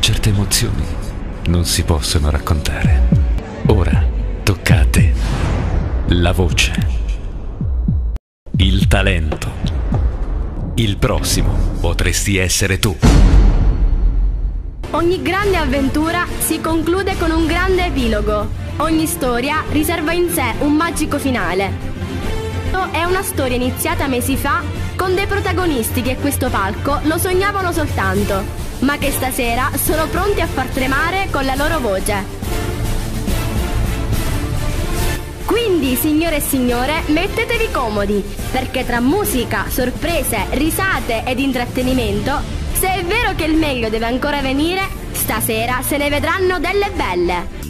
Certe emozioni non si possono raccontare. Ora tocca a te. La voce. Il talento. Il prossimo potresti essere tu. Ogni grande avventura si conclude con un grande epilogo. Ogni storia riserva in sé un magico finale. È una storia iniziata mesi fa con dei protagonisti che questo palco lo sognavano soltanto, ma che stasera sono pronti a far tremare con la loro voce. Quindi, signore e signore, mettetevi comodi, perché tra musica, sorprese, risate ed intrattenimento, se è vero che il meglio deve ancora venire, stasera se ne vedranno delle belle.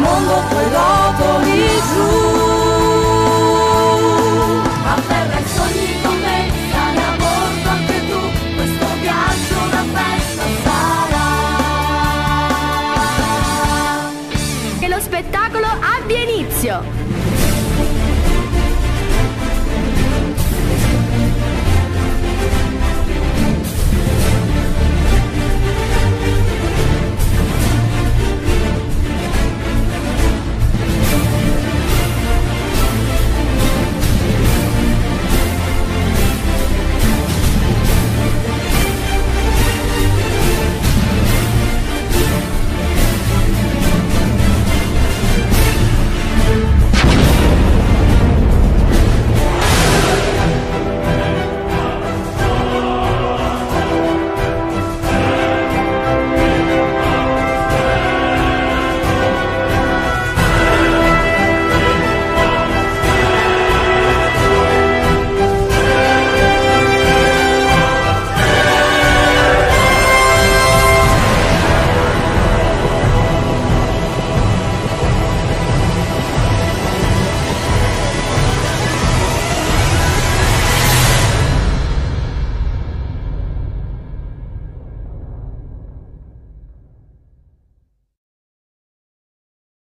Mondo poi rotoli giù. Afferra i sogni con me, sali a anche tu, questo viaggio una festa sarà. Che lo spettacolo abbia inizio!